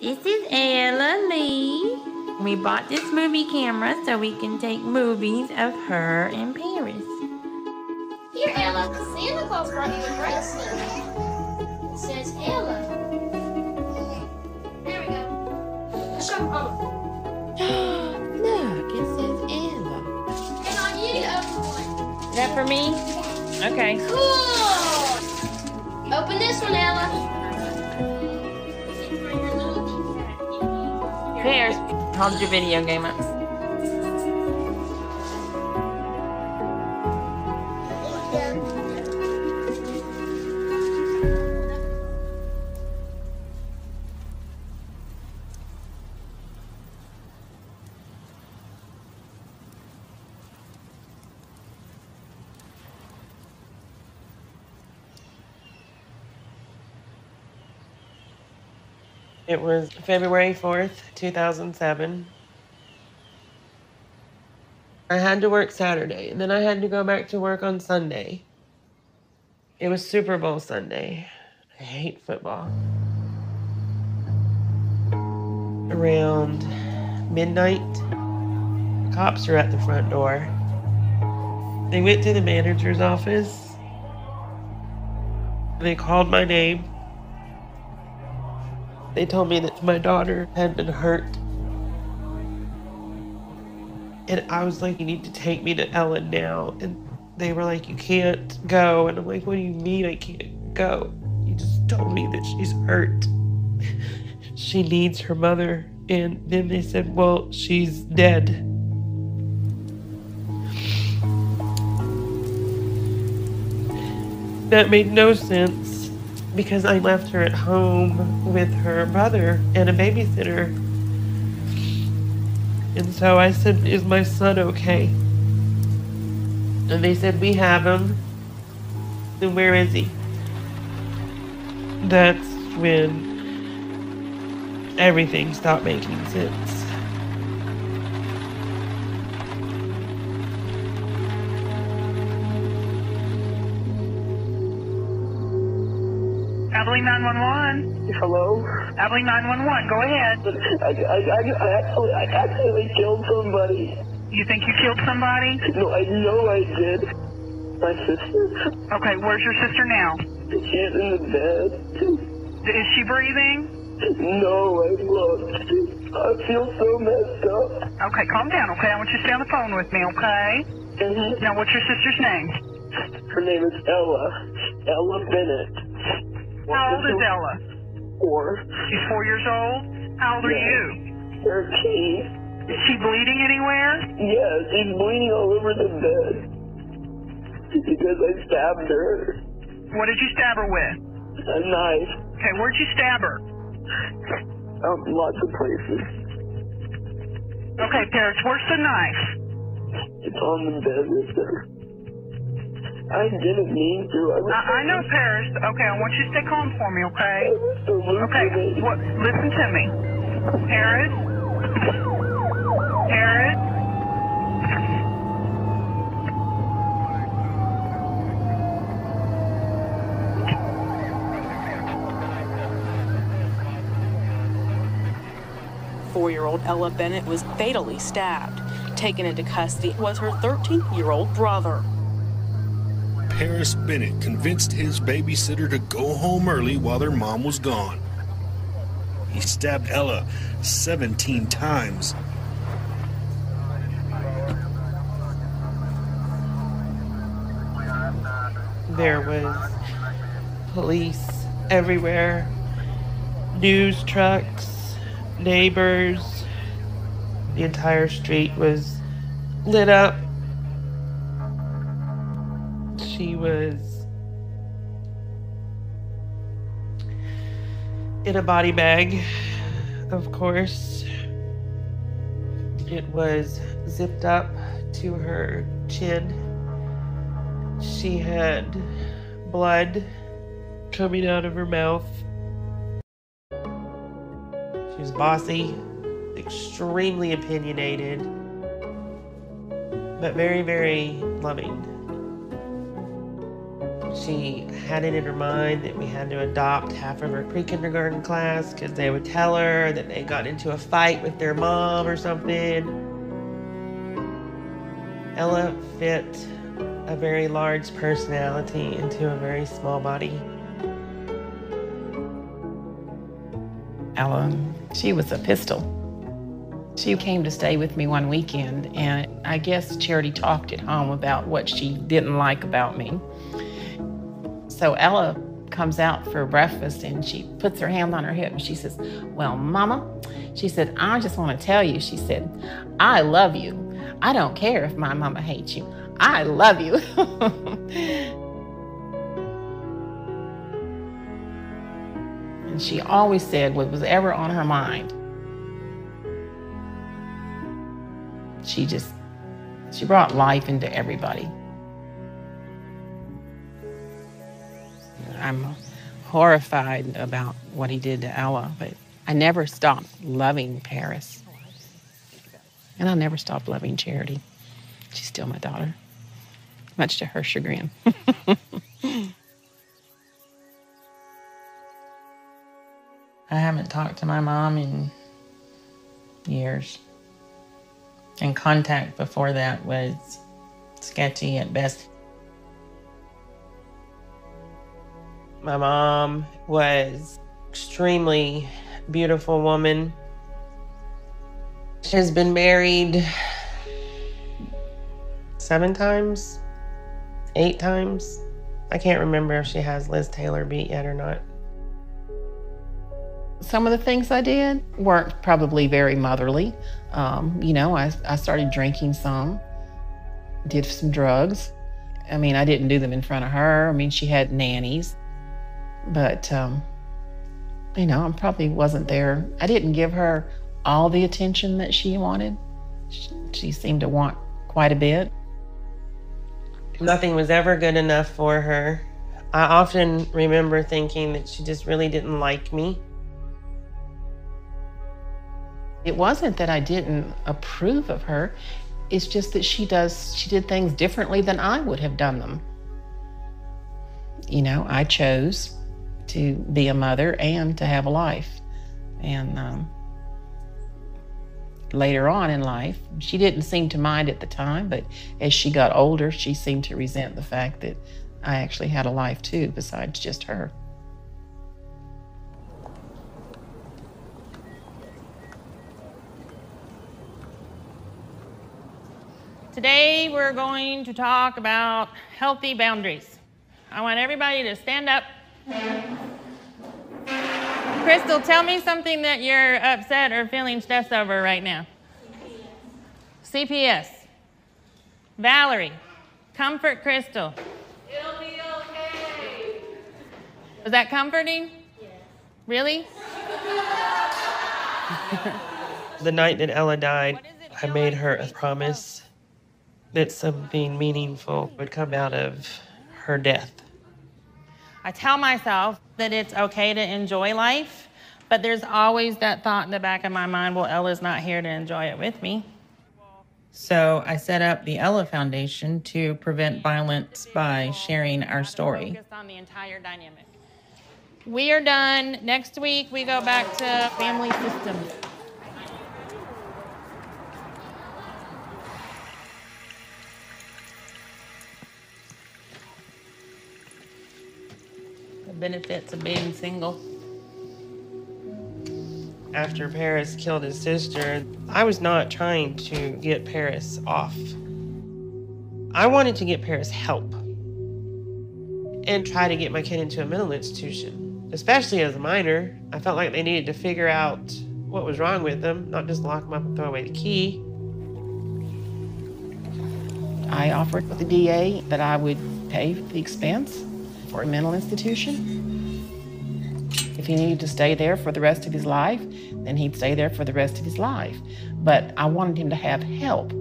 This is Ella Lee. We bought this movie camera so we can take movies of her in Paris. Here, Ella, Santa Claus brought you a bracelet. It says Ella. There we go. Let's show Mama. Look, it says Ella. Hang on, you need to open one. Is that for me? Okay. Cool. Open this one, Ella. Paris, hold your video game was February 4th, 2007. I had to work Saturday, and then I had to go back to work on Sunday. It was Super Bowl Sunday. I hate football. Around midnight, cops are at the front door. They went to the manager's office. They called my name. They told me that my daughter had been hurt. And I was like, you need to take me to Ellen now. And they were like, you can't go. And I'm like, what do you mean I can't go? You just told me that she's hurt. she needs her mother. And then they said, well, she's dead. That made no sense because I left her at home with her brother and a babysitter. And so I said, Is my son okay? And they said, We have him. Then where is he? That's when everything stopped making sense. Abilene 911. Hello? Abilene 911. Go ahead. I, I, I, I actually, I accidentally killed somebody. You think you killed somebody? No, I know I did. My sister. Okay, where's your sister now? She's in the bed. Is she breathing? No, I looked. I feel so messed up. Okay, calm down, okay? I want you to stay on the phone with me, okay? Mhm. Now, what's your sister's name? Her name is Ella. Ella Bennett. How old is Ella? Four. She's four years old. How old are you? Thirteen. Is she bleeding anywhere? Yes, she's bleeding all over the bed. Because I stabbed her. What did you stab her with? A knife. Okay, where'd you stab her? Um, lots of places. Okay, Paris, where's the knife? It's on the bed with her. I didn't mean to. I was I, I know, Paris. Okay, I want you to stay calm for me, okay? I was so Okay, what? Listen to me. Paris? Paris? Four year old Ella Bennett was fatally stabbed. Taken into custody was her 13 year old brother. Paris Bennett convinced his babysitter to go home early while their mom was gone. He stabbed Ella 17 times. There was police everywhere, news trucks, neighbors. The entire street was lit up. She was in a body bag, of course. It was zipped up to her chin. She had blood coming out of her mouth. She was bossy, extremely opinionated, but very, very loving. She had it in her mind that we had to adopt half of her pre kindergarten class because they would tell her that they got into a fight with their mom or something. Ella fit a very large personality into a very small body. Ella, she was a pistol. She came to stay with me one weekend, and I guess Charity talked at home about what she didn't like about me. So Ella comes out for breakfast and she puts her hand on her hip and she says, Well, Mama, she said, I just want to tell you, she said, I love you. I don't care if my mama hates you. I love you. and she always said what was ever on her mind. She just, she brought life into everybody. I'm horrified about what he did to Ella, but I never stopped loving Paris. And I never stopped loving Charity. She's still my daughter, much to her chagrin. I haven't talked to my mom in years. And contact before that was sketchy at best. My mom was extremely beautiful woman. She has been married seven times, eight times. I can't remember if she has Liz Taylor beat yet or not. Some of the things I did weren't probably very motherly. Um, you know, I, I started drinking some, did some drugs. I mean, I didn't do them in front of her. I mean, she had nannies. But, um, you know, I probably wasn't there. I didn't give her all the attention that she wanted. She, she seemed to want quite a bit. Nothing was ever good enough for her. I often remember thinking that she just really didn't like me. It wasn't that I didn't approve of her. It's just that she does she did things differently than I would have done them. You know, I chose to be a mother and to have a life. And um, later on in life, she didn't seem to mind at the time, but as she got older, she seemed to resent the fact that I actually had a life too, besides just her. Today we're going to talk about healthy boundaries. I want everybody to stand up. Crystal, tell me something that you're upset or feeling stressed over right now. CPS. Valerie, comfort Crystal. It'll be okay. Was that comforting? Yes. Really? The night that Ella died, I made her a promise that something meaningful would come out of her death. I tell myself that it's okay to enjoy life, but there's always that thought in the back of my mind well, Ella's not here to enjoy it with me. So I set up the Ella Foundation to prevent violence by sharing our story. Focused on the entire dynamic. We are done. Next week, we go back to family systems. Benefits of being single. After Paris killed his sister, I was not trying to get Paris off. I wanted to get Paris help and try to get my kid into a mental institution, especially as a minor. I felt like they needed to figure out what was wrong with them, not just lock them up and throw away the key. I offered with the DA that I would pay the expense for a mental institution. If he needed to stay there for the rest of his life, then he'd stay there for the rest of his life. But I wanted him to have help.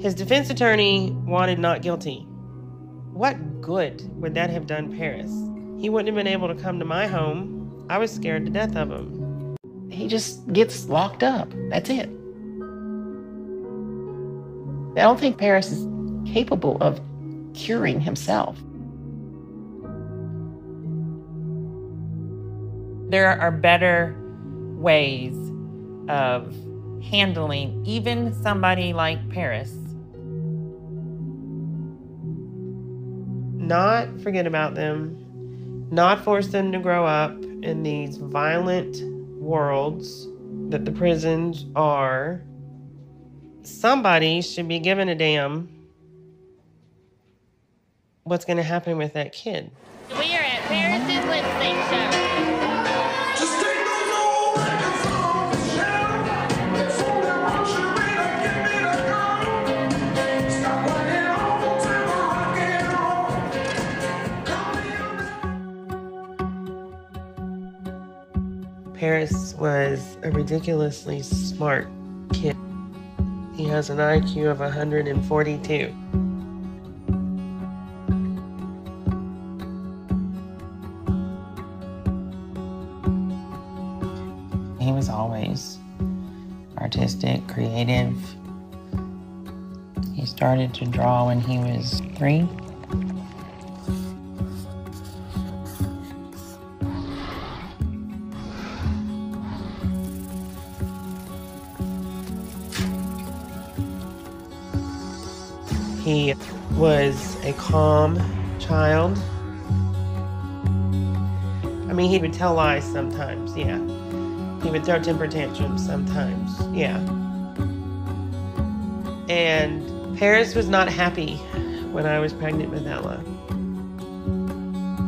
His defense attorney wanted not guilty. What good would that have done Paris? He wouldn't have been able to come to my home. I was scared to death of him. He just gets locked up. That's it. I don't think Paris is capable of curing himself. There are better ways of handling even somebody like Paris. Not forget about them, not force them to grow up in these violent worlds that the prisons are. Somebody should be given a damn what's going to happen with that kid. We are at Paris's lip sync show. Paris was a ridiculously smart kid. He has an IQ of 142. He was always artistic, creative. He started to draw when he was three. He was a calm child. I mean, he would tell lies sometimes, yeah. He would throw temper tantrums sometimes, yeah. And Paris was not happy when I was pregnant with Ella.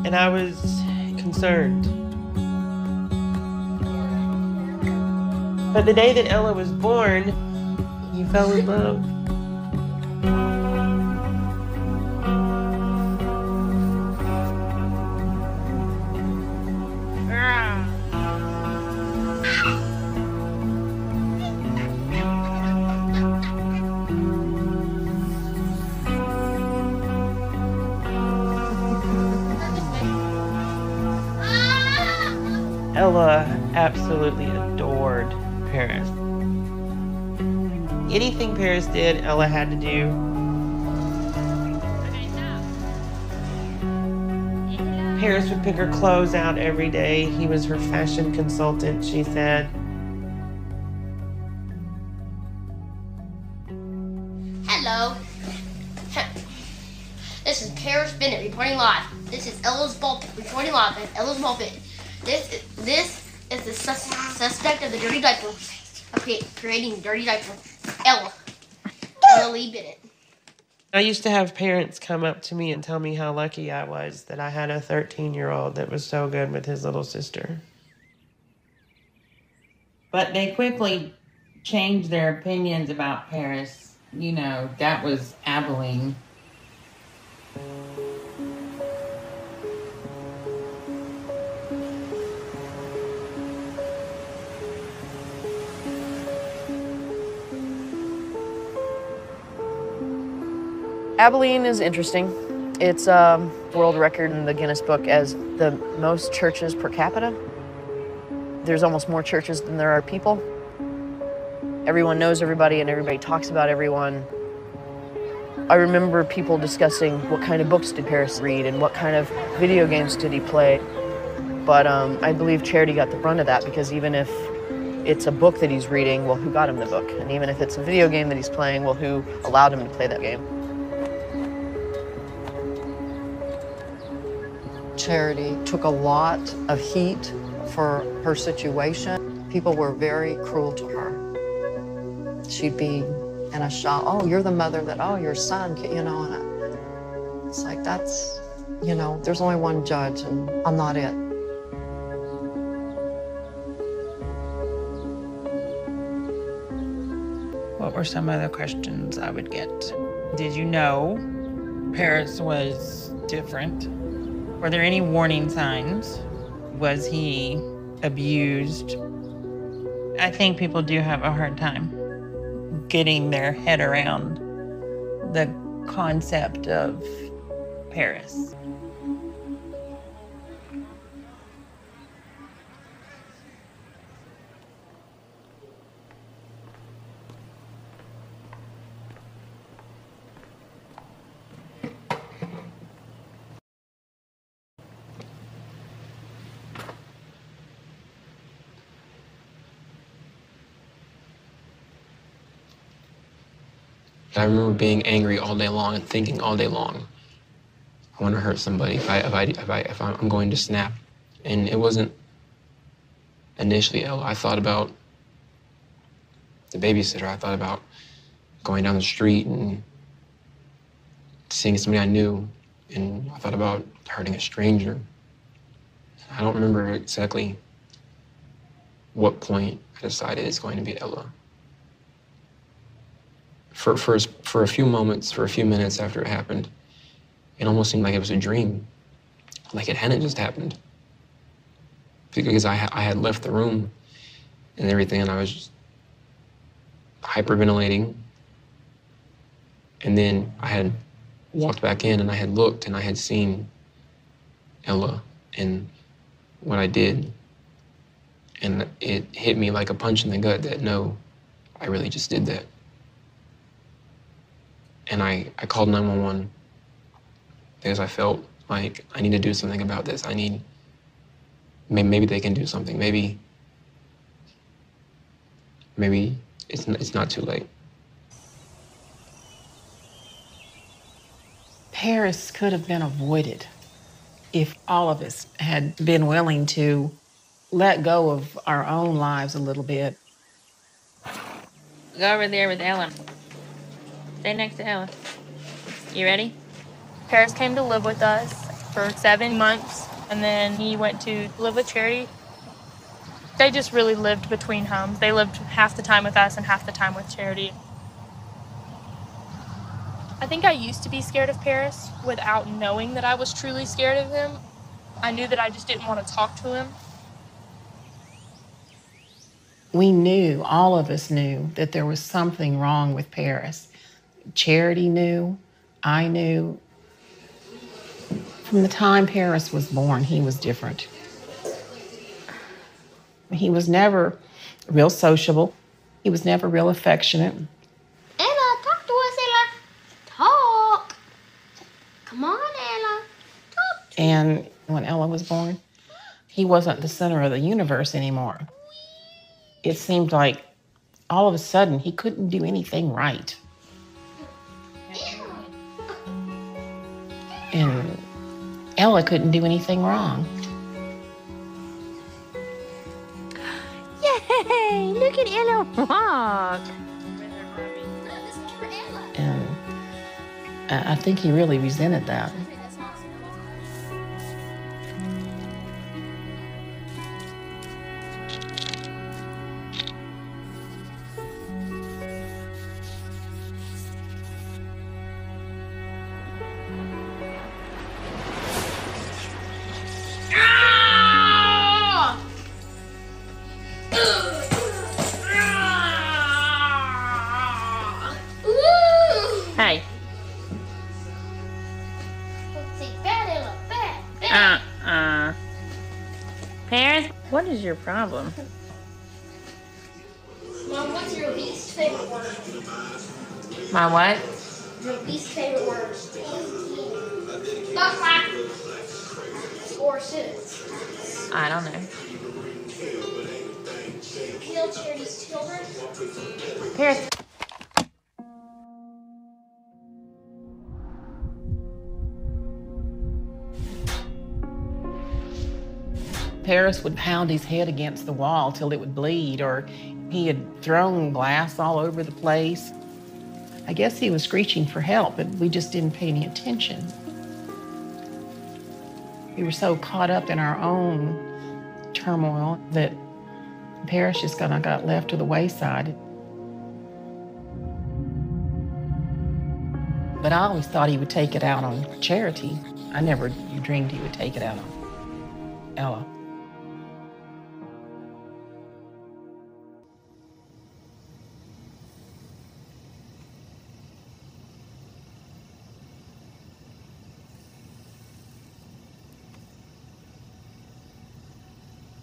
And I was concerned. But the day that Ella was born, he fell in love. Paris did, Ella had to do. Paris would pick her clothes out every day. He was her fashion consultant, she said. Hello. This is Paris Bennett reporting live. This is Ella's pulpit reporting live at Ella's pulpit. This is, this is the sus- suspect of the dirty diaper cre- creating dirty diaper. Ella. Ella Lee Bennett. I used to have parents come up to me and tell me how lucky I was that I had a 13 year old that was so good with his little sister. But they quickly changed their opinions about Paris. You know, that was Abilene. Abilene is interesting. It's a world record in the Guinness Book as the most churches per capita. There's almost more churches than there are people. Everyone knows everybody and everybody talks about everyone. I remember people discussing what kind of books did Paris read and what kind of video games did he play. But um, I believe Charity got the brunt of that because even if it's a book that he's reading, well, who got him the book? And even if it's a video game that he's playing, well, who allowed him to play that game? Charity took a lot of heat for her situation. People were very cruel to her. She'd be in a shock. Oh, you're the mother that, oh, your son, you know, and it's like, that's, you know, there's only one judge and I'm not it. What were some of the questions I would get? Did you know Paris was different? Were there any warning signs? Was he abused? I think people do have a hard time getting their head around the concept of Paris. I remember being angry all day long and thinking all day long, I want to hurt somebody if I if I if I if I'm going to snap, and it wasn't initially Ella. I thought about the babysitter. I thought about going down the street and seeing somebody I knew, and I thought about hurting a stranger. I don't remember exactly what point I decided it's going to be Ella. For, for, for a few moments, for a few minutes after it happened, it almost seemed like it was a dream, like it hadn't just happened. Because I, I had left the room and everything, and I was just hyperventilating. And then I had walked back in and I had looked and I had seen Ella and what I did. And it hit me like a punch in the gut that no, I really just did that. And I, I called 911 because I felt like I need to do something about this. I need, maybe they can do something. Maybe, maybe it's, it's not too late. Paris could have been avoided if all of us had been willing to let go of our own lives a little bit. Go over there with Ellen. Stay next to Ellen. You ready? Paris came to live with us for seven months, and then he went to live with Charity. They just really lived between homes. They lived half the time with us and half the time with Charity. I think I used to be scared of Paris without knowing that I was truly scared of him. I knew that I just didn't want to talk to him. We knew, all of us knew, that there was something wrong with Paris. Charity knew, I knew. From the time Paris was born, he was different. He was never real sociable. He was never real affectionate. Ella, talk to us, Ella. Talk. Come on, Ella. Talk. And when Ella was born, he wasn't the center of the universe anymore. It seemed like all of a sudden he couldn't do anything right. And Ella couldn't do anything wrong. Yay! Look at Ella walk. And I I think he really resented that. Would pound his head against the wall till it would bleed, or he had thrown glass all over the place. I guess he was screeching for help, but we just didn't pay any attention. We were so caught up in our own turmoil that Paris just kind of got left to the wayside. But I always thought he would take it out on Charity. I never dreamed he would take it out on Ella.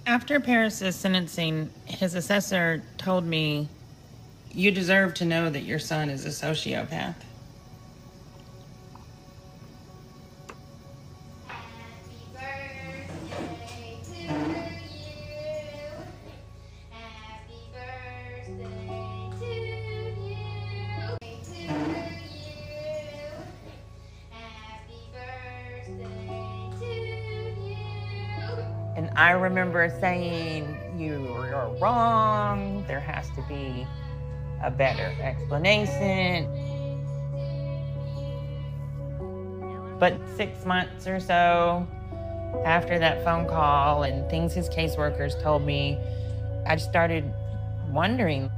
After Paris's sentencing, his assessor told me, You deserve to know that your son is a sociopath. Remember saying, You're wrong. There has to be a better explanation. But six months or so after that phone call and things his caseworkers told me, I started wondering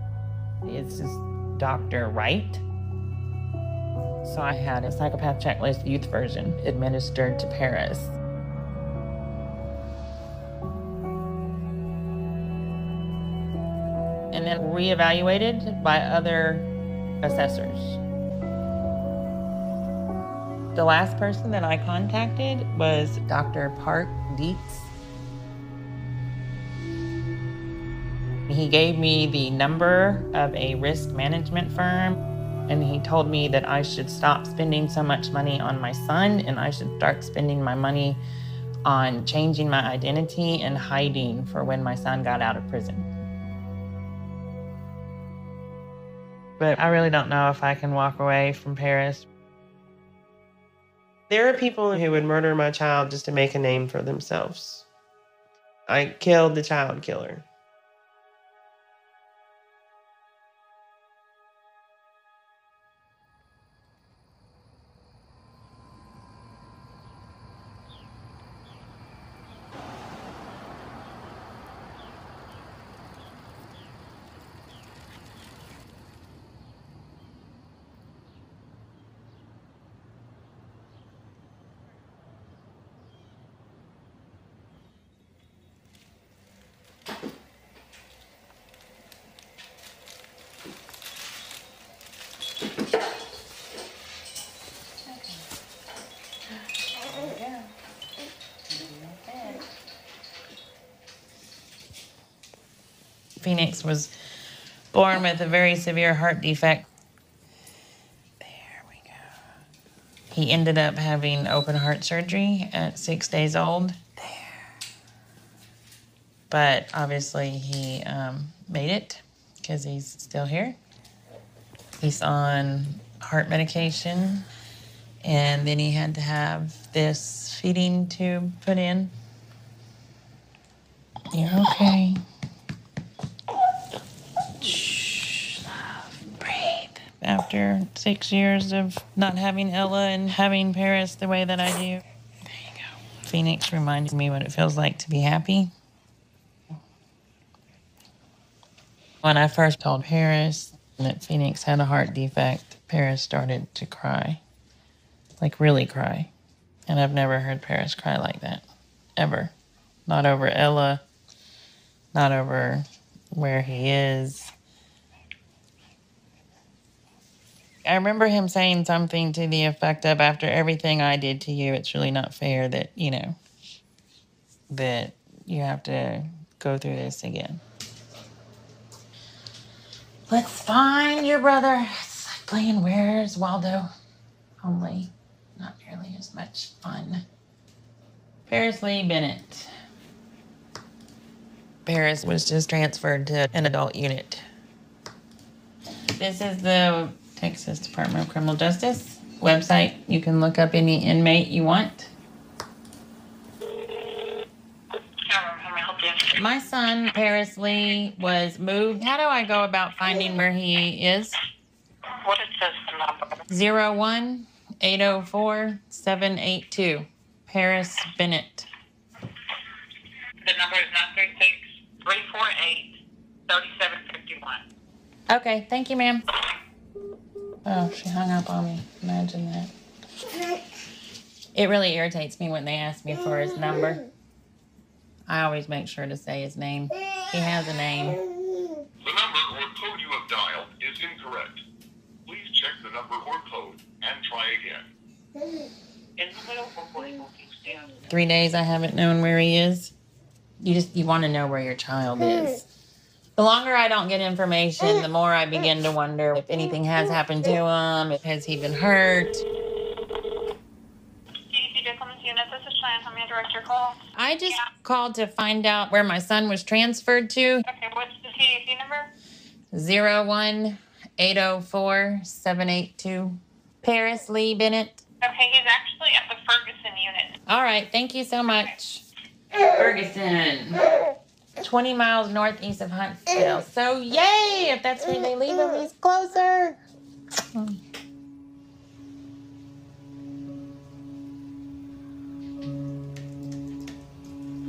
is this doctor right? So I had a psychopath checklist youth version administered to Paris. Reevaluated by other assessors. The last person that I contacted was Dr. Park Dietz. He gave me the number of a risk management firm and he told me that I should stop spending so much money on my son and I should start spending my money on changing my identity and hiding for when my son got out of prison. But I really don't know if I can walk away from Paris. There are people who would murder my child just to make a name for themselves. I killed the child killer. Phoenix was born with a very severe heart defect. There we go. He ended up having open heart surgery at six days old. There. But obviously, he um, made it because he's still here. He's on heart medication, and then he had to have this feeding tube put in. You're okay. After six years of not having Ella and having Paris the way that I do. There you go. Phoenix reminds me what it feels like to be happy. When I first told Paris that Phoenix had a heart defect, Paris started to cry. Like, really cry. And I've never heard Paris cry like that. Ever. Not over Ella, not over where he is, I remember him saying something to the effect of, after everything I did to you, it's really not fair that, you know, that you have to go through this again. Let's find your brother. It's like playing Where's Waldo, only not nearly as much fun. Paris Lee Bennett. Paris was just transferred to an adult unit. This is the Texas Department of Criminal Justice website. You can look up any inmate you want. My son, Paris Lee, was moved. How do I go about finding where he is? What is this number? Zero one eight zero four seven eight two. Paris Bennett. The number is 936 348 3751. Okay, thank you, ma'am. Oh, she hung up on me. Imagine that. It really irritates me when they ask me for his number. I always make sure to say his name. He has a name. The number or code you have dialed is incorrect. Please check the number or code and try again. Three days I haven't known where he is. You just you want to know where your child is. The longer I don't get information, the more I begin to wonder if anything has happened to him, if has he been hurt. CDC Dickelman's unit, this is Cheyenne. How may I direct your call? I just called to find out where my son was transferred to. Okay, what's the CDC number? Zero one eight zero four seven eight two. Paris Lee Bennett. Okay, he's actually at the Ferguson unit. All right, thank you so much. Ferguson. 20 miles northeast of Huntsville. So, yay! If that's where they leave him, he's closer.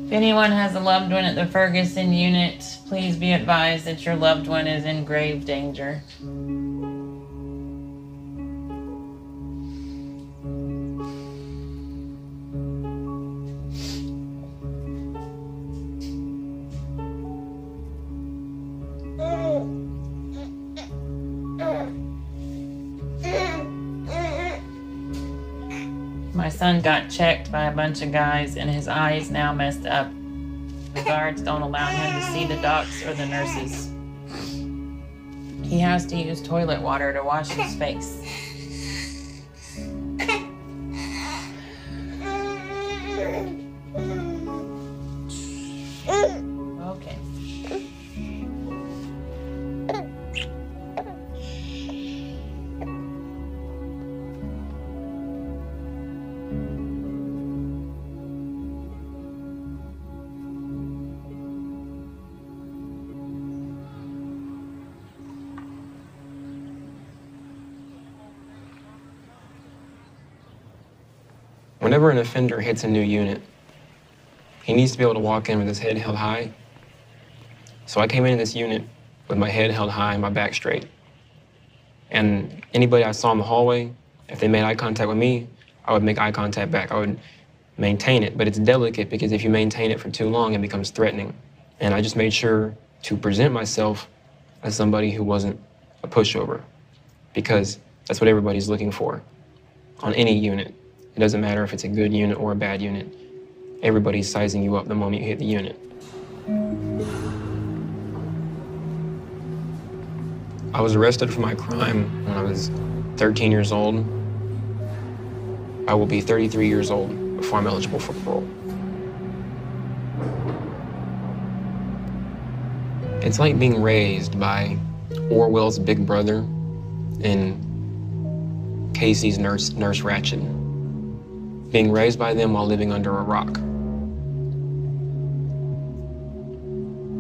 If anyone has a loved one at the Ferguson unit, please be advised that your loved one is in grave danger. Son got checked by a bunch of guys and his eye is now messed up. The guards don't allow him to see the docs or the nurses. He has to use toilet water to wash his face. Whenever an offender hits a new unit, he needs to be able to walk in with his head held high. So I came into this unit with my head held high and my back straight. And anybody I saw in the hallway, if they made eye contact with me, I would make eye contact back. I would maintain it, but it's delicate because if you maintain it for too long, it becomes threatening. And I just made sure to present myself as somebody who wasn't a pushover because that's what everybody's looking for on any unit. It doesn't matter if it's a good unit or a bad unit. Everybody's sizing you up the moment you hit the unit. I was arrested for my crime when I was 13 years old. I will be 33 years old before I'm eligible for parole. It's like being raised by Orwell's Big Brother and Kesey's Nurse, Nurse Ratched. Being raised by them while living under a rock.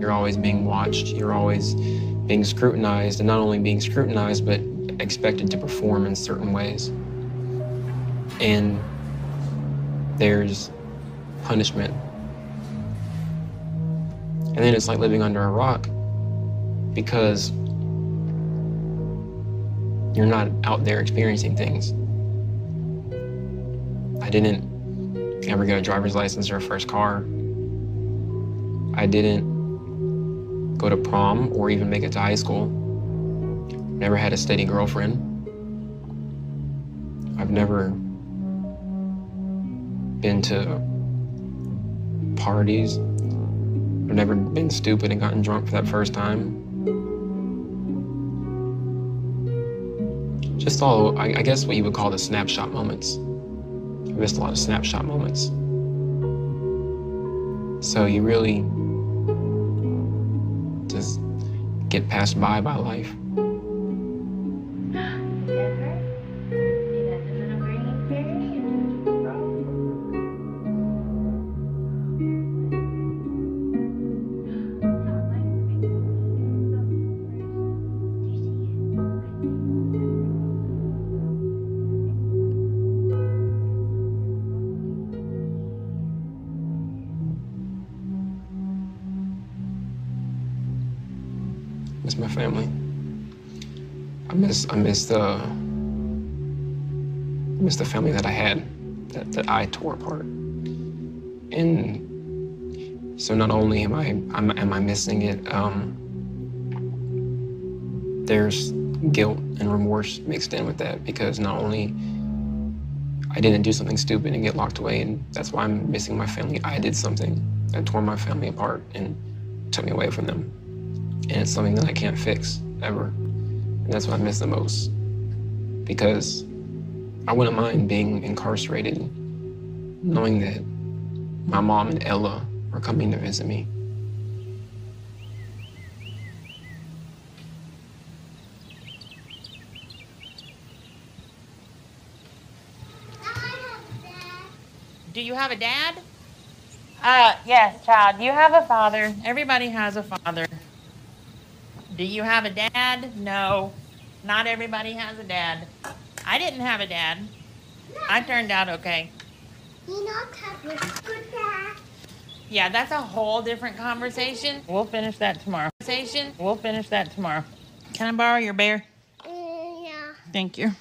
You're always being watched. You're always being scrutinized, and not only being scrutinized, but expected to perform in certain ways. And there's punishment. And then it's like living under a rock because you're not out there experiencing things. I didn't ever get a driver's license or a first car. I didn't go to prom or even make it to high school. Never had a steady girlfriend. I've never been to parties. I've never been stupid and gotten drunk for that first time. Just all, I, I guess what you would call the snapshot moments. I missed a lot of snapshot moments. So you really just get passed by by life. I miss the I miss the family that I had, that, that I tore apart. And so not only am I am, am I missing it, um, there's guilt and remorse mixed in with that because not only I didn't do something stupid and get locked away, and that's why I'm missing my family. I did something that tore my family apart and took me away from them. And it's something that I can't fix ever. And that's what I miss the most. Because I wouldn't mind being incarcerated, knowing that my mom and Ella are coming to visit me. Do you have a dad? Uh, yes, child. You have a father. Everybody has a father. Do you have a dad? No. Not everybody has a dad. I didn't have a dad. I turned out okay. You not have a good dad. Yeah, that's a whole different conversation. We'll finish that tomorrow. Conversation. We'll finish that tomorrow. Can I borrow your bear? Mm, yeah. Thank you.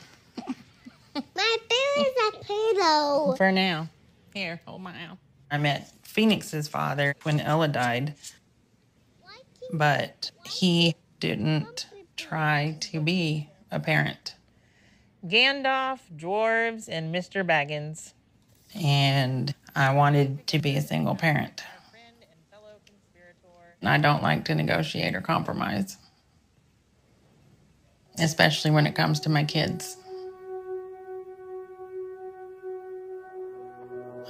My bear is a pillow. For now. Here, hold my arm. I met Phoenix's father when Ella died, but he didn't try to be a parent. Gandalf, dwarves, and Mr. Baggins. And I wanted to be a single parent. I don't like to negotiate or compromise, especially when it comes to my kids.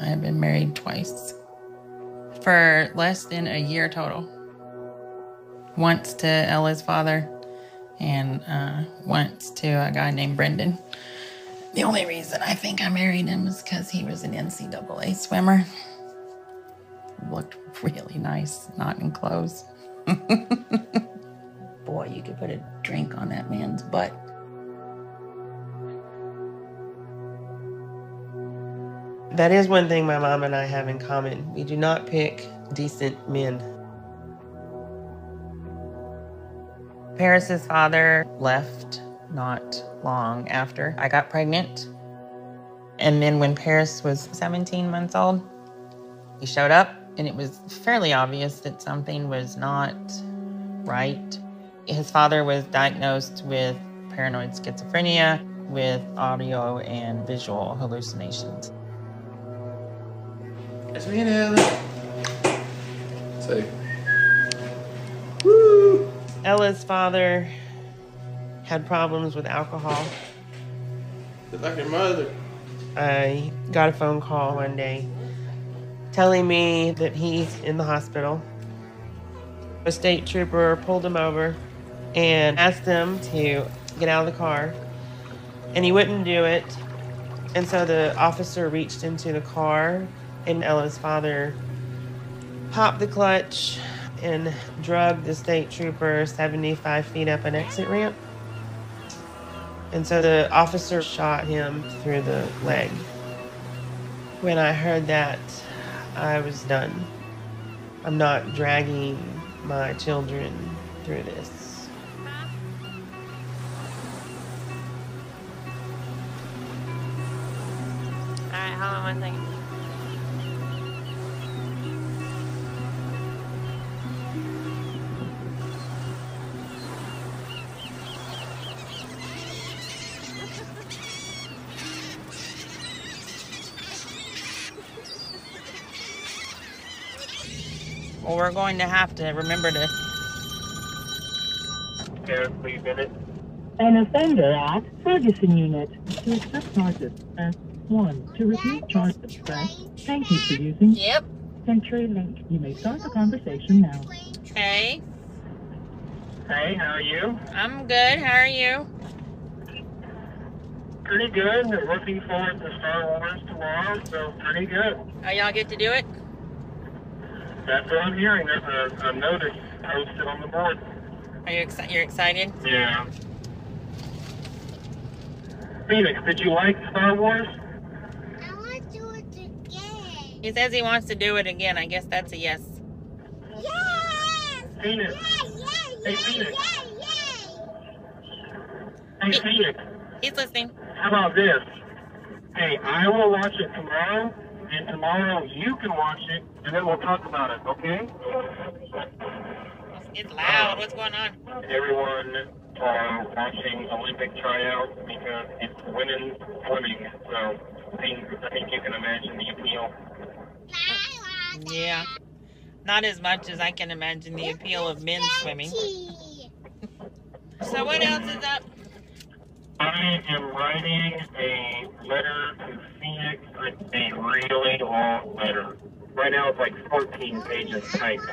I have been married twice for less than a year total. Once to Ella's father, and uh, once to a guy named Brendan. The only reason I think I married him is because he was an NCAA swimmer. Looked really nice, not in clothes. Boy, you could put a drink on that man's butt. That is one thing my mom and I have in common. We do not pick decent men. Paris's father left not long after I got pregnant. And then when Paris was 17 months old, he showed up and it was fairly obvious that something was not right. His father was diagnosed with paranoid schizophrenia with audio and visual hallucinations. It's me and Ellen. Say. Ella's father had problems with alcohol. Like your mother. I got a phone call one day telling me that he's in the hospital. A state trooper pulled him over and asked him to get out of the car, and he wouldn't do it. And so the officer reached into the car, and Ella's father popped the clutch and drug the state trooper 75 feet up an exit ramp. And so the officer shot him through the leg. When I heard that, I was done. I'm not dragging my children through this. All right, hold on one second. We're going to have to remember to. Paris Lee Bennett. An offender at Ferguson Unit. To accept charges, press 1. To repeat charges, press Thank you for using Yep. CenturyLink. You may start the conversation now. Hey, Hey, how are you? I'm good. How are you? Pretty good. Looking forward to Star Wars tomorrow, so pretty good. Oh, y'all get to do it? That's what I'm hearing. There's a, a notice posted on the board. Are you excited? You're excited? Yeah. Phoenix, did you like Star Wars? I want to do it again. He says he wants to do it again. I guess that's a yes. Phoenix. Yeah, yeah, yeah, Hey, Phoenix. Hey, Phoenix. He's listening. How about this? Hey, I will watch it tomorrow, and tomorrow you can watch it, and then we'll talk about it, okay? It's loud. What's going on? Everyone are watching Olympic tryouts because it's women's swimming, so I think, I think you can imagine the appeal. Yeah. Not as much as I can imagine the appeal of men swimming. So what else is up? I am writing a letter to Phoenix, It's a really long letter. Right now it's like 14 pages typed.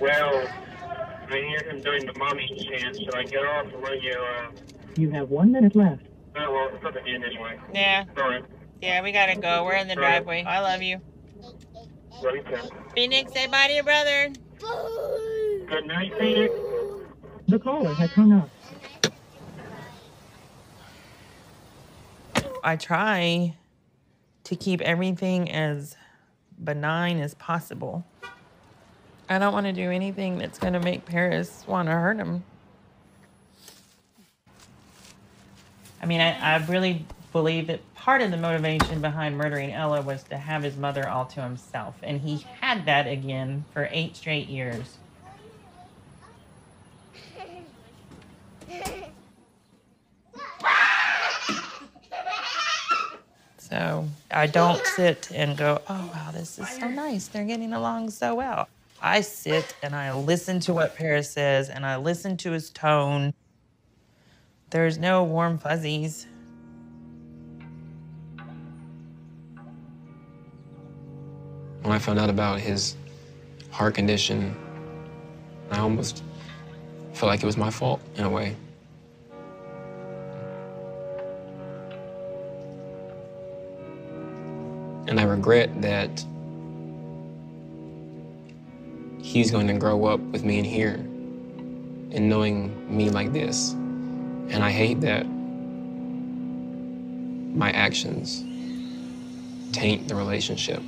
Well, I hear him doing the mommy chant. Should I get off and let you, uh, You have one minute left. oh, well, it's at the end anyway. Yeah. Sorry. Yeah, we gotta go. We're in the driveway. I love you. Love you, Tim. Phoenix, say bye to your brother. Good night, Phoenix. The caller has hung up. I try to keep everything as benign as possible. I don't want to do anything that's going to make Paris want to hurt him. I mean, I, I really believe that part of the motivation behind murdering Ella was to have his mother all to himself. And he had that again for eight straight years. So I don't sit and go, oh, wow, this is so nice. They're getting along so well. I sit and I listen to what Paris says and I listen to his tone. There's no warm fuzzies. When I found out about his heart condition, I almost felt like it was my fault in a way. And I regret that he's going to grow up with me in here and knowing me like this. And I hate that my actions taint the relationship.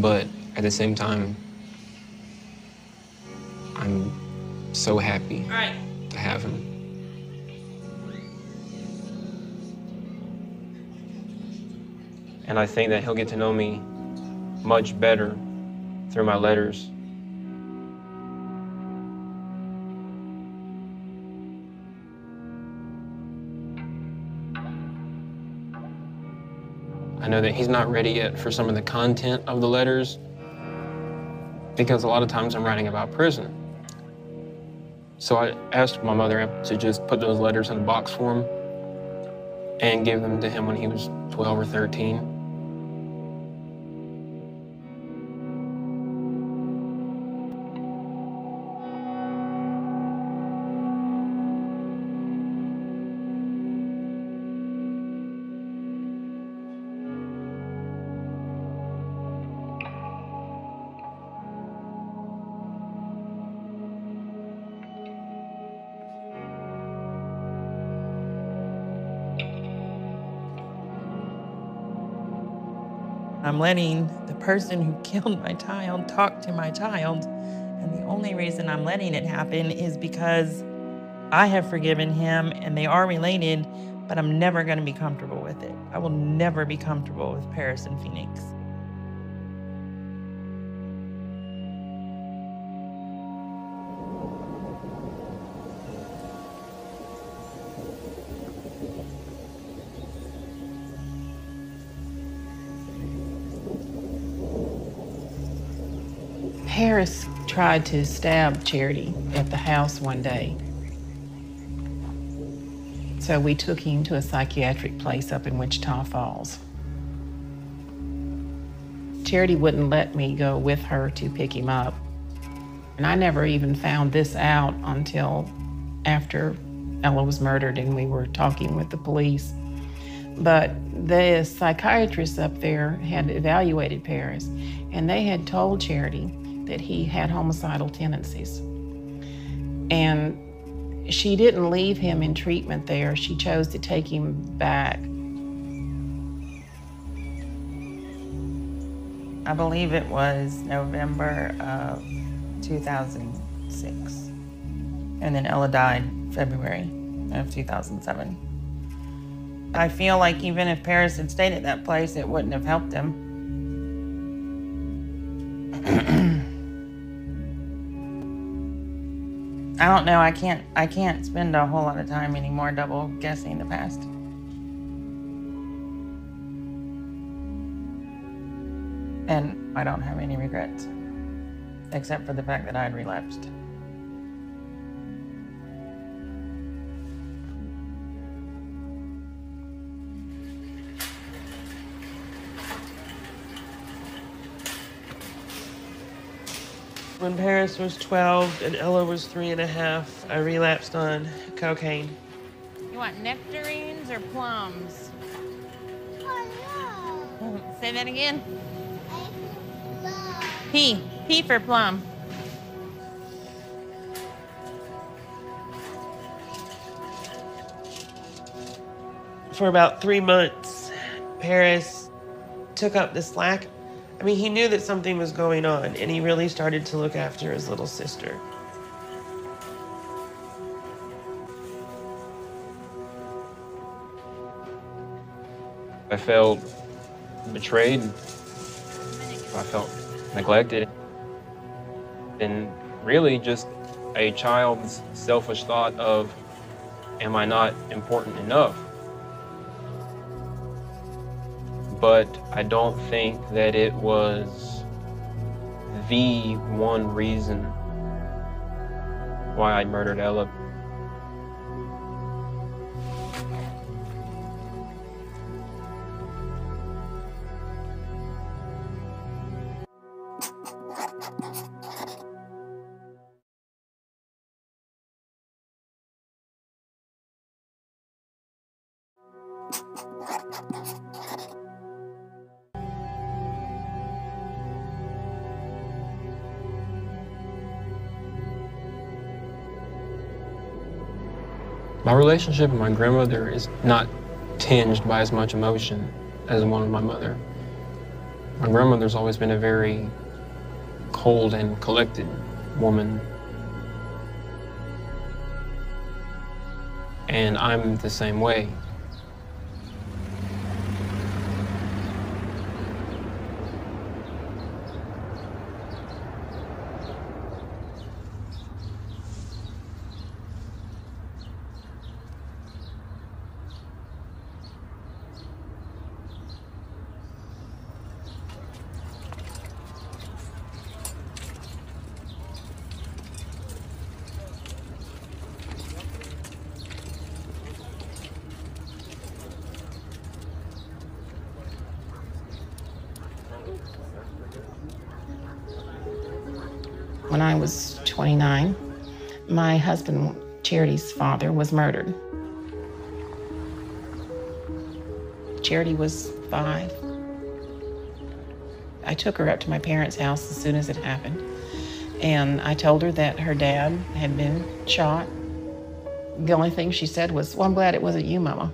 But at the same time, I'm so happy Right. to have him. And I think that he'll get to know me much better through my letters. I know that he's not ready yet for some of the content of the letters because a lot of times I'm writing about prison. So I asked my mother to just put those letters in a box for him and give them to him when he was 12 or 13. Letting the person who killed my child talk to my child. And the only reason I'm letting it happen is because I have forgiven him and they are related, but I'm never going to be comfortable with it. I will never be comfortable with Paris and Phoenix. Paris tried to stab Charity at the house one day. So we took him to a psychiatric place up in Wichita Falls. Charity wouldn't let me go with her to pick him up. And I never even found this out until after Ella was murdered and we were talking with the police. But the psychiatrists up there had evaluated Paris, and they had told Charity that he had homicidal tendencies. And she didn't leave him in treatment there. She chose to take him back. I believe it was November of 2006. And then Ella died February of 2007. I feel like even if Paris had stayed at that place, it wouldn't have helped him. I don't know. I can't. I can't spend a whole lot of time anymore double guessing the past. And I don't have any regrets, except for the fact that I had relapsed. When Paris was 12 and Ella was three and a half, I relapsed on cocaine. You want nectarines or plums? Oh, Say that again. P. P for plum. For about three months, Paris took up the slack. I mean, he knew that something was going on, and he really started to look after his little sister. I felt betrayed. I felt neglected. And really just a child's selfish thought of, am I not important enough? But I don't think that it was the one reason why I murdered Ella. Relationship with my grandmother is not tinged by as much emotion as one with my mother. My grandmother's always been a very cold and collected woman. And I'm the same way. When I was 29, my husband, Charity's father, was murdered. Charity was five. I took her up to my parents' house as soon as it happened. And I told her that her dad had been shot. The only thing she said was, Well, I'm glad it wasn't you, Mama.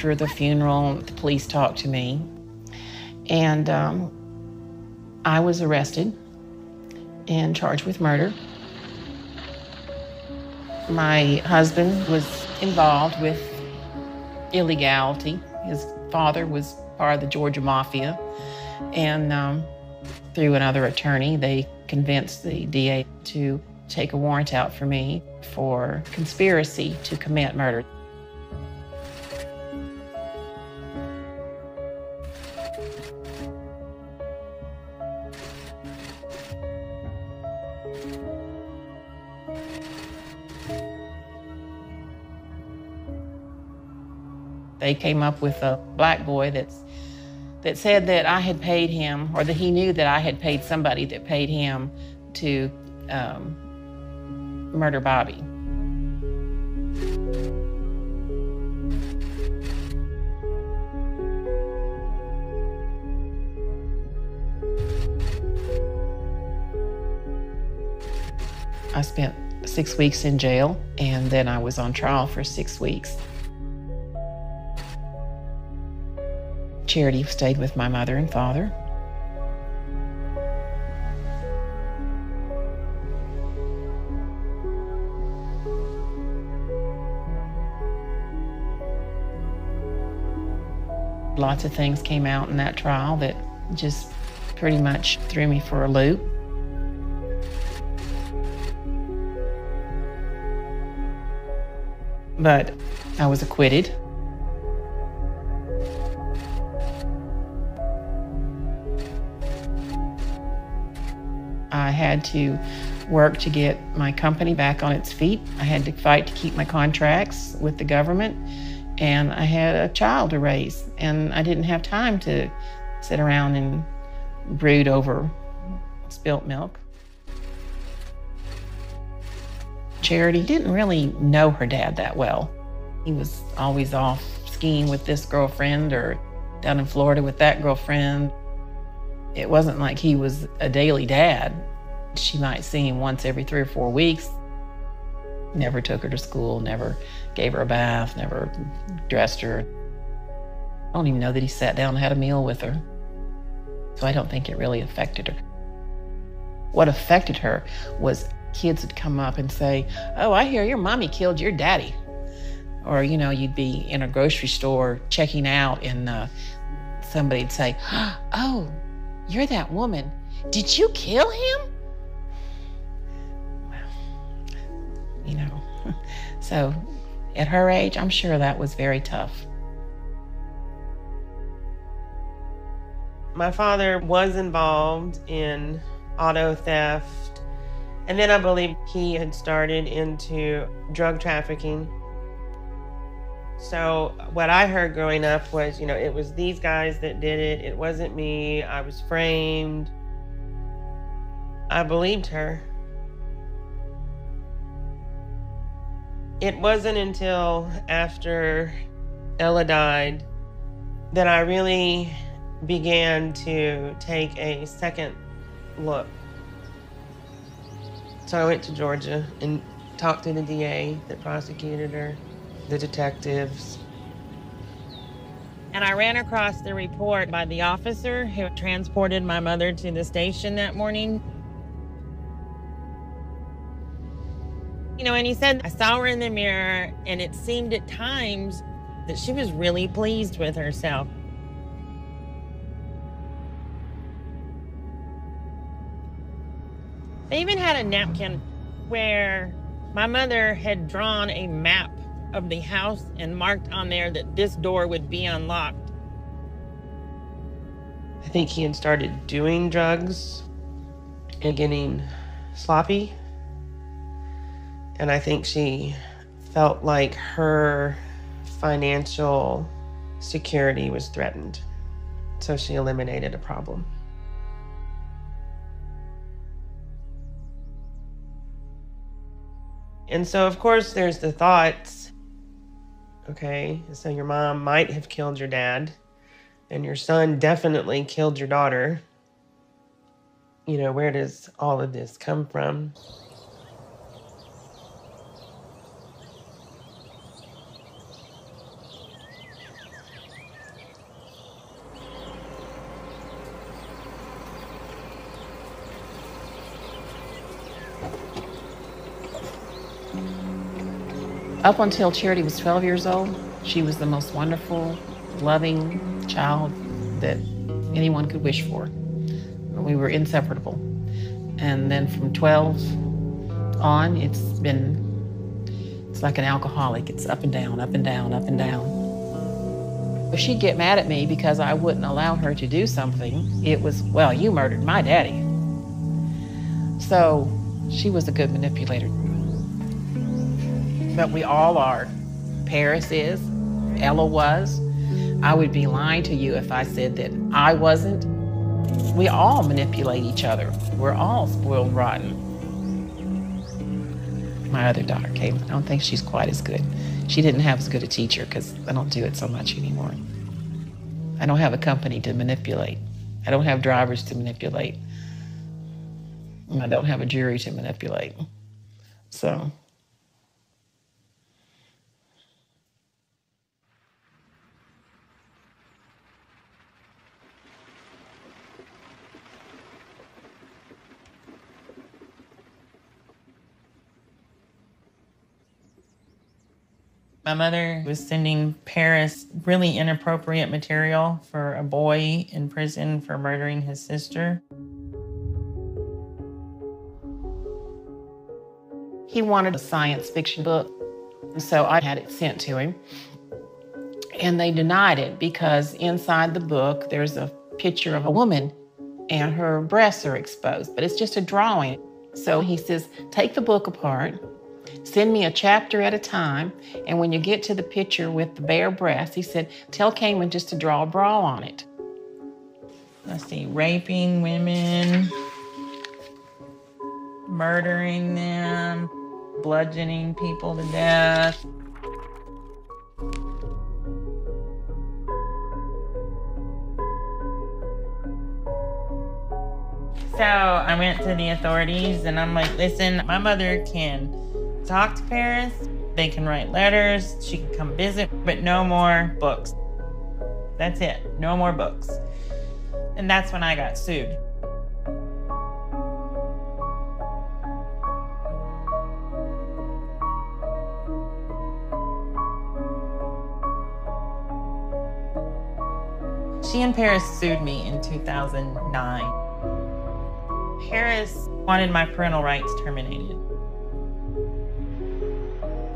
After the funeral, the police talked to me, and um, I was arrested and charged with murder. My husband was involved with illegality. His father was part of the Georgia Mafia, and um, through another attorney, they convinced the DA to take a warrant out for me for conspiracy to commit murder. They came up with a black boy that's that said that I had paid him, or that he knew that I had paid somebody that paid him to um, murder Bobby. I spent six weeks in jail, and then I was on trial for six weeks. Charity stayed with my mother and father. Lots of things came out in that trial that just pretty much threw me for a loop. But I was acquitted. Had to work to get my company back on its feet. I had to fight to keep my contracts with the government. And I had a child to raise. And I didn't have time to sit around and brood over spilt milk. Charity didn't really know her dad that well. He was always off skiing with this girlfriend or down in Florida with that girlfriend. It wasn't like he was a daily dad. She might see him once every three or four weeks. Never took her to school, never gave her a bath, never dressed her. I don't even know that he sat down and had a meal with her. So I don't think it really affected her. What affected her was kids would come up and say, Oh, I hear your mommy killed your daddy. Or, you know, you'd be in a grocery store checking out and uh, somebody'd say, Oh, you're that woman. Did you kill him? So at her age, I'm sure that was very tough. My father was involved in auto theft, and then I believe he had started into drug trafficking. So, what I heard growing up was, you know, it was these guys that did it. It wasn't me. I was framed. I believed her. It wasn't until after Ella died that I really began to take a second look. So I went to Georgia and talked to the DA that prosecuted her, the detectives. And I ran across the report by the officer who transported my mother to the station that morning. You know, and he said, I saw her in the mirror, and it seemed at times that she was really pleased with herself. They even had a napkin where my mother had drawn a map of the house and marked on there that this door would be unlocked. I think he had started doing drugs and getting sloppy. And I think she felt like her financial security was threatened. So she eliminated a problem. And so, of course, there's the thoughts okay, so your mom might have killed your dad, and your son definitely killed your daughter. You know, where does all of this come from? Up until Charity was 12 years old, she was the most wonderful, loving child that anyone could wish for. We were inseparable. And then from 12 on, it's been, it's like an alcoholic. It's up and down, up and down, up and down. If she'd get mad at me because I wouldn't allow her to do something, it was, well, you murdered my daddy. So she was a good manipulator but we all are. Paris is, Ella was. I would be lying to you if I said that I wasn't. We all manipulate each other. We're all spoiled rotten. My other daughter, Caitlin, I don't think she's quite as good. She didn't have as good a teacher because I don't do it so much anymore. I don't have a company to manipulate. I don't have drivers to manipulate. I don't have a jury to manipulate. So My mother was sending Paris really inappropriate material for a boy in prison for murdering his sister. He wanted a science fiction book, so I had it sent to him. And they denied it because inside the book there's a picture of a woman and her breasts are exposed, but it's just a drawing. So he says, Take the book apart, send me a chapter at a time, and when you get to the picture with the bare breasts, he said, Tell Cayman just to draw a bra on it. Let's see, raping women, murdering them, bludgeoning people to death. So I went to the authorities and I'm like, listen, my mother can talk to Paris, they can write letters, she can come visit, but no more books. That's it, no more books. And that's when I got sued. She and Paris sued me in 2009. Paris wanted my parental rights terminated.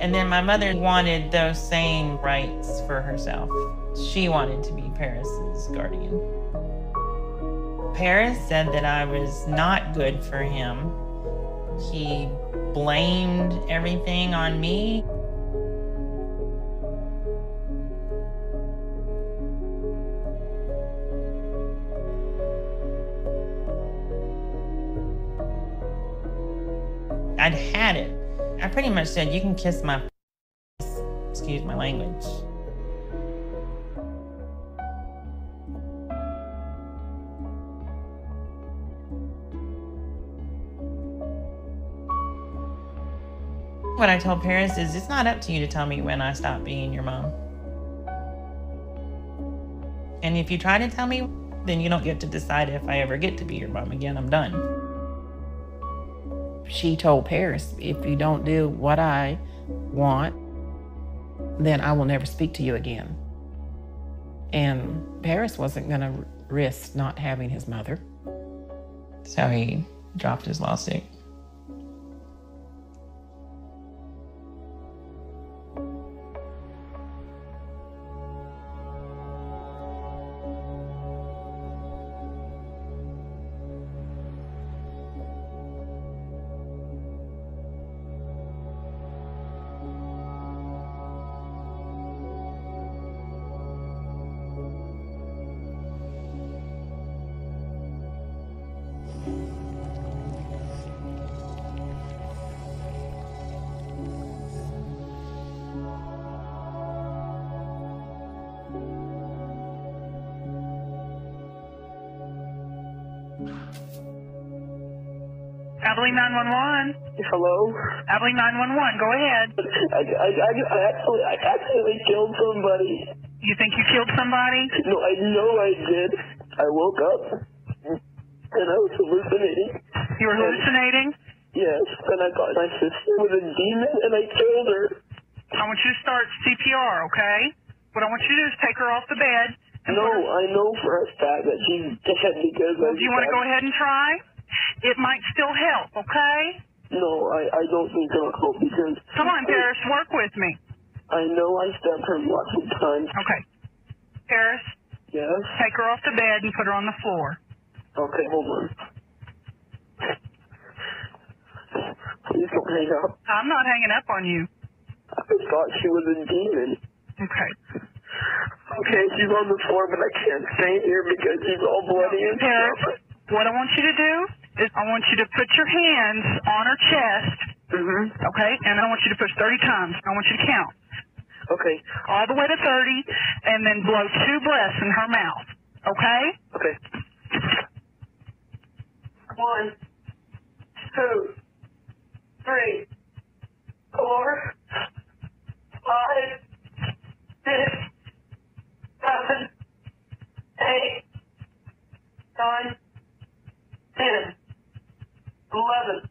And then my mother wanted those same rights for herself. She wanted to be Paris's guardian. Paris said that I was not good for him. He blamed everything on me. I'd had it. I pretty much said, you can kiss my excuse my language. What I tell Paris is it's not up to you to tell me when I stop being your mom. And if you try to tell me, then you don't get to decide if I ever get to be your mom again. I'm done. She told Paris, if you don't do what I want, then I will never speak to you again. And Paris wasn't going to risk not having his mother. So he dropped his lawsuit. Abilene 911. Hello? Abilene 911, go ahead. I, I, I, I actually, I accidentally killed somebody. You think you killed somebody? No, I know I did. I woke up and I was hallucinating. You were hallucinating? Yes, and I thought my sister was a demon and I killed her. I want you to start CPR, okay? What I want you to do is take her off the bed. And No, I know for a fact that she's dead because Well, do you want to go ahead and try? It might still help, okay? No, I, I don't think it'll help because Come on, Paris, work with me. I know I stabbed her lots of times. Okay. Paris, Yes? take her off the bed and put her on the floor. Okay, hold on. Please don't hang up. I'm not hanging up on you. I thought she was a demon. Okay. Okay, she's on the floor, but I can't stay here because she's all bloody and Paris, stuff. what I want you to do I want you to put your hands on her chest. Mm-hmm. Okay, and I want you to push 30 times. I want you to count. Okay. All the way to 30, and then blow two breaths in her mouth. Okay? Okay. One, two, three, four, five, six, seven, eight, nine, ten, 11,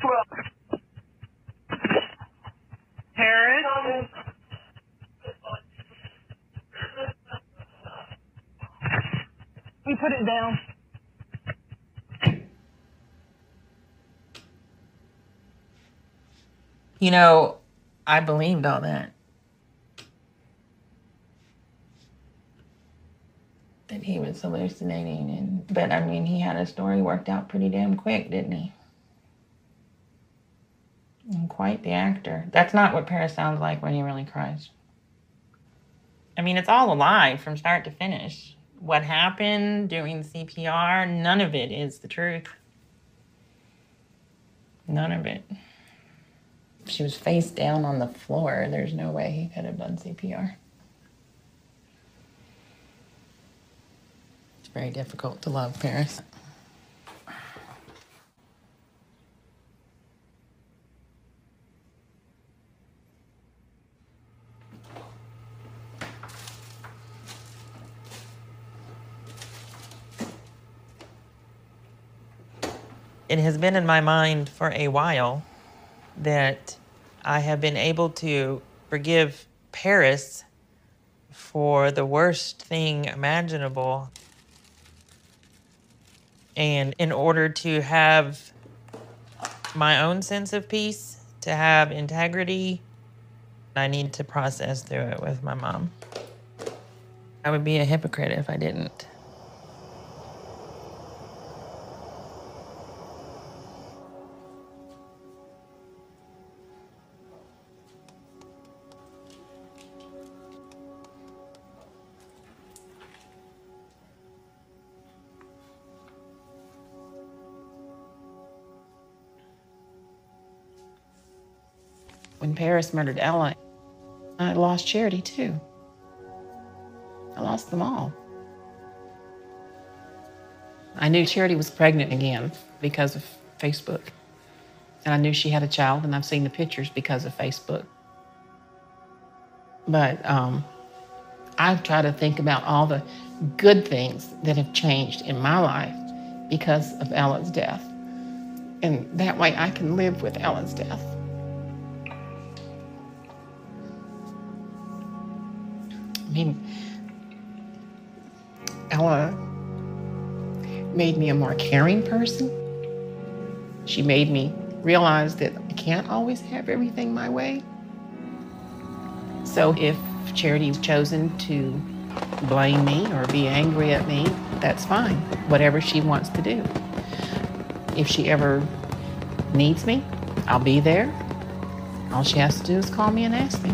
12. Paris. We put it down. You know, I believed all that. He was hallucinating and but I mean he had a story worked out pretty damn quick, didn't he? And quite the actor. That's not what Paris sounds like when he really cries. I mean, it's all a lie from start to finish. What happened doing CPR, none of it is the truth. None of it. She was face down on the floor. There's no way he could have done CPR. Very difficult to love Paris. It has been in my mind for a while that I have been able to forgive Paris for the worst thing imaginable. And in order to have my own sense of peace, to have integrity, I need to process through it with my mom. I would be a hypocrite if I didn't. Paris murdered Ella, I lost Charity too. I lost them all. I knew Charity was pregnant again because of Facebook. And I knew she had a child, and I've seen the pictures because of Facebook. But um, I try to think about all the good things that have changed in my life because of Ella's death. And that way I can live with Ella's death. Mean, Ella made me a more caring person. She made me realize that I can't always have everything my way. So if Charity's chosen to blame me or be angry at me, that's fine. Whatever she wants to do. If she ever needs me, I'll be there. All she has to do is call me and ask me.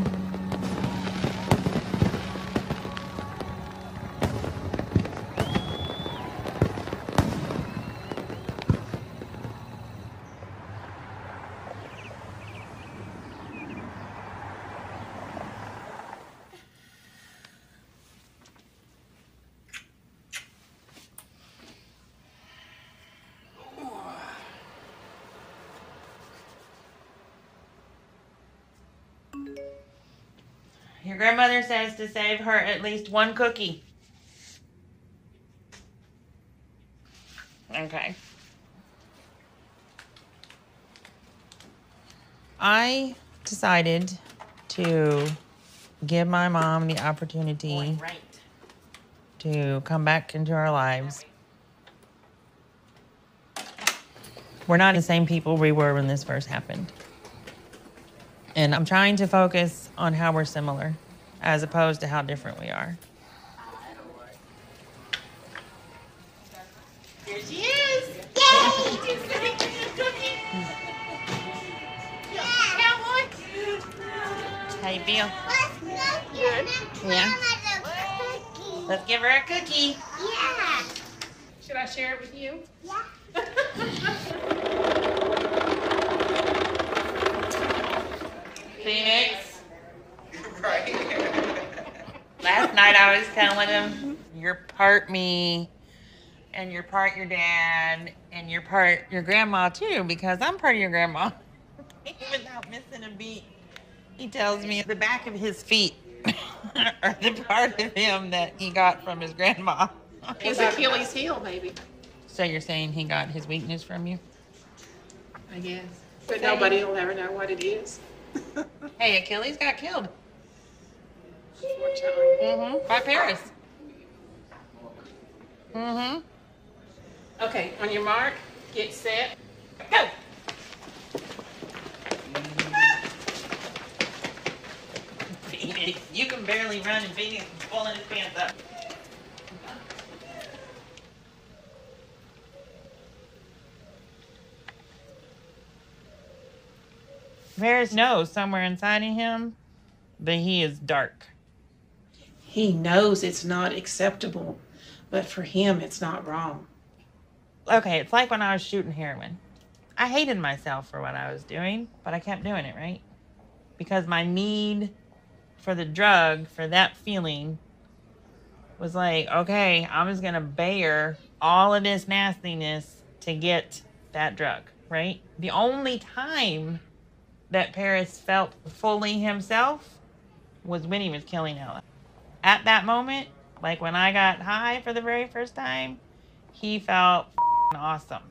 To save her at least one cookie. Okay. I decided to give my mom the opportunity to come back into our lives. We're not the same people we were when this first happened. And I'm trying to focus on how we're similar as opposed to how different we are. Here she is. Yay! How you feel? Yeah. Let's give her a cookie. Yeah. Should I share it with you? Phoenix. Last night I was telling him, you're part me, and you're part your dad, and you're part your grandma too, because I'm part of your grandma. Without missing a beat, he tells me the back of his feet are the part of him that he got from his grandma. His Achilles heel, maybe. So you're saying he got his weakness from you? I guess. But nobody will ever know what it is. Hey, Achilles got killed. Unfortunately. Mm-hmm. By Paris. Mm-hmm. Okay, on your mark, get set, go. Phoenix, you can barely run and Phoenix is pulling his pants up. Paris knows somewhere inside of him that he is dark. He knows it's not acceptable, but for him, it's not wrong. Okay, it's like when I was shooting heroin. I hated myself for what I was doing, but I kept doing it, right? Because my need for the drug, for that feeling, was like, okay, I'm just gonna bear all of this nastiness to get that drug, right? The only time that Paris felt fully himself was when he was killing Ella. At that moment, like when I got high for the very first time, he felt awesome.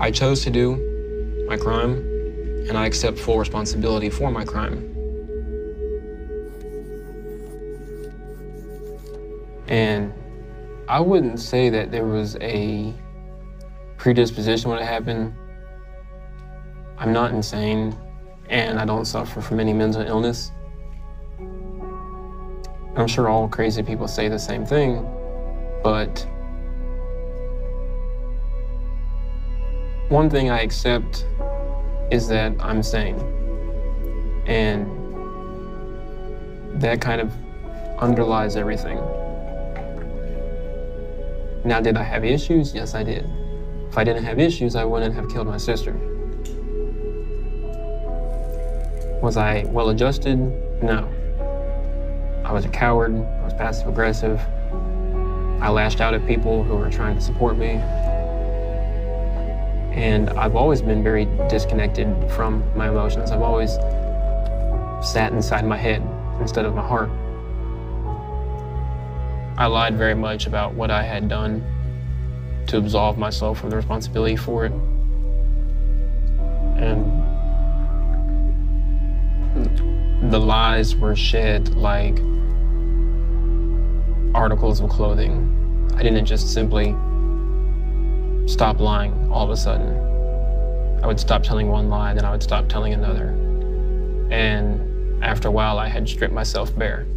I chose to do my crime, and I accept full responsibility for my crime. And I wouldn't say that there was a predisposition when it happened. I'm not insane, and I don't suffer from any mental illness. I'm sure all crazy people say the same thing, but one thing I accept is that I'm sane. And that kind of underlies everything. Now, did I have issues? Yes, I did. If I didn't have issues, I wouldn't have killed my sister. Was I well adjusted? No. I was a coward. I was passive aggressive. I lashed out at people who were trying to support me. And I've always been very disconnected from my emotions. I've always sat inside my head instead of my heart. I lied very much about what I had done to absolve myself from the responsibility for it. And the lies were shed like articles of clothing. I didn't just simply stop lying all of a sudden. I would stop telling one lie, then I would stop telling another. And after a while, I had stripped myself bare.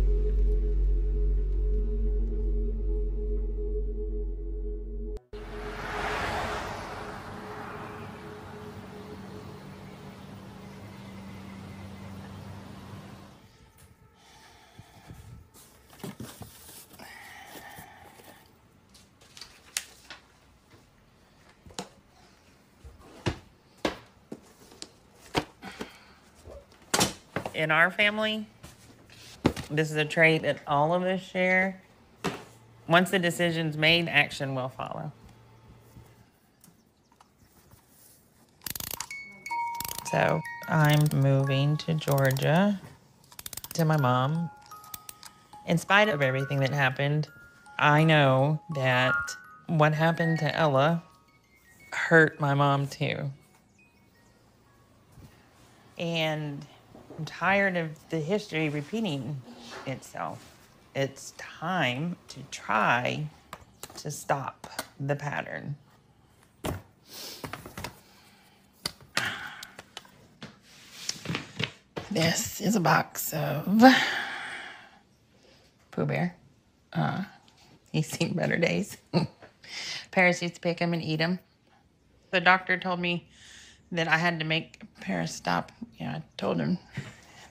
In our family, this is a trait that all of us share. Once the decision's made, action will follow. So I'm moving to Georgia to my mom. In spite of everything that happened, I know that what happened to Ella hurt my mom too. And I'm tired of the history repeating itself. It's time to try to stop the pattern. This is a box of Pooh Bear. Uh, he's seen better days. Paris used to pick him and eat him. The doctor told me that I had to make Paris stop. Yeah, I told him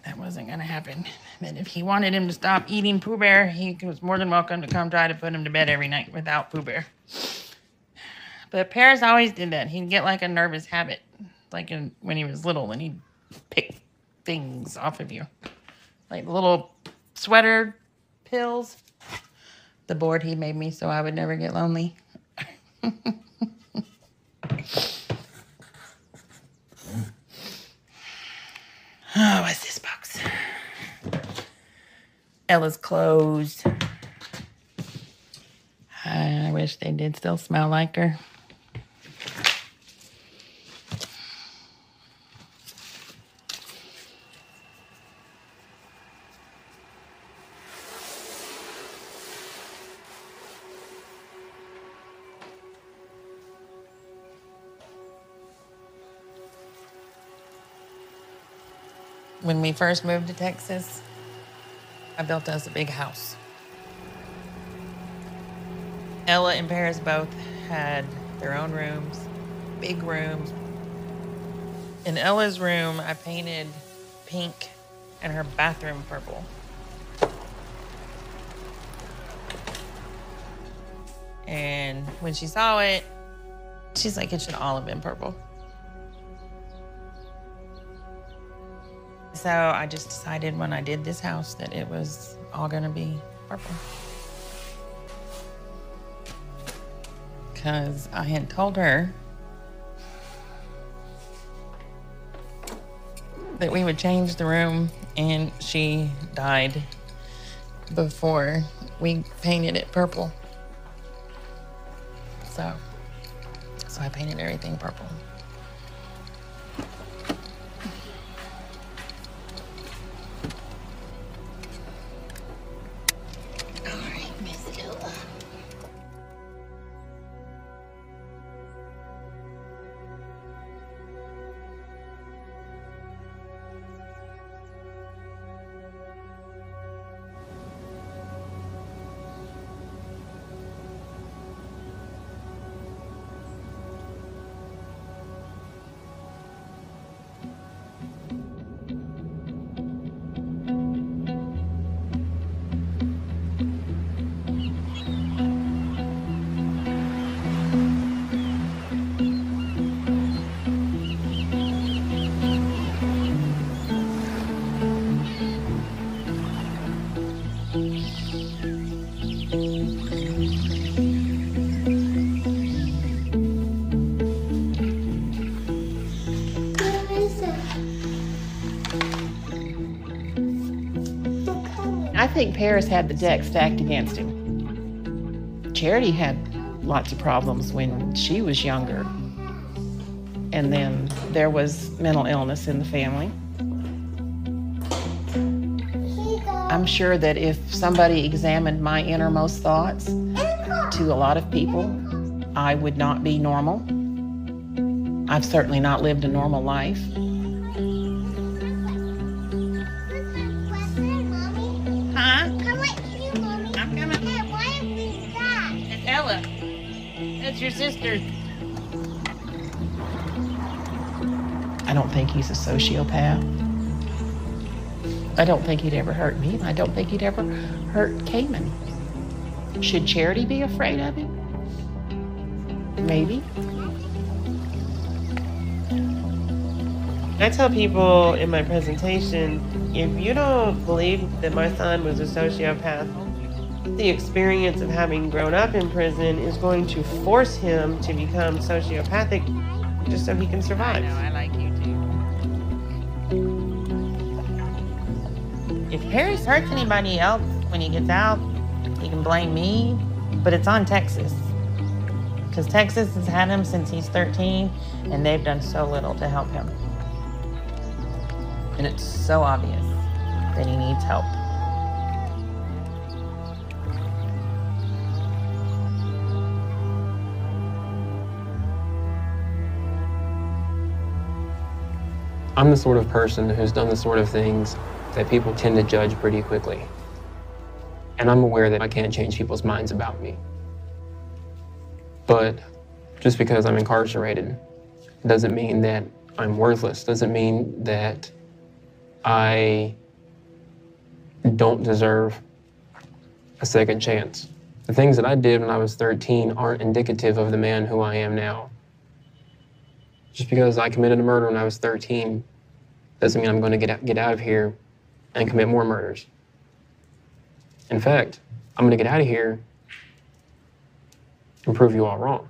that wasn't going to happen. That if he wanted him to stop eating Pooh Bear, he was more than welcome to come try to put him to bed every night without Pooh Bear. But Paris always did that. He'd get like a nervous habit, like in, when he was little, and he'd pick things off of you, like little sweater pills. The board he made me so I would never get lonely. Oh, what's this box? Ella's clothes. I wish wish they did still smell like her. We first moved to Texas, I built us a big house. Ella and Paris both had their own rooms, big rooms. In Ella's room, I painted pink and her bathroom purple. And when she saw it, she's like, it should all have been purple. So I just decided when I did this house that it was all gonna be purple. Because I had told her that we would change the room and she died before we painted it purple. So, so I painted everything purple. Think Paris had the deck stacked against him. Charity had lots of problems when she was younger. And then there was mental illness in the family. I'm sure that if somebody examined my innermost thoughts to a lot of people, I would not be normal. I've certainly not lived a normal life. He's a sociopath. I don't think he'd ever hurt me. and I don't think he'd ever hurt Cayman. Should Charity be afraid of him? Maybe. I tell people in my presentation if you don't believe that my son was a sociopath, the experience of having grown up in prison is going to force him to become sociopathic just so he can survive. I like you too. Paris hurts anybody else when he gets out, he can blame me, but it's on Texas. Because Texas has had him since he's 13, and they've done so little to help him. And it's so obvious that he needs help. I'm the sort of person who's done the sort of things that people tend to judge pretty quickly. And I'm aware that I can't change people's minds about me. But just because I'm incarcerated doesn't mean that I'm worthless, doesn't mean that I don't deserve a second chance. The things that I did when I was 13 aren't indicative of the man who I am now. Just because I committed a murder when I was 13 doesn't mean I'm going to get out, get out of here and commit more murders. In fact, I'm going to get out of here and prove you all wrong.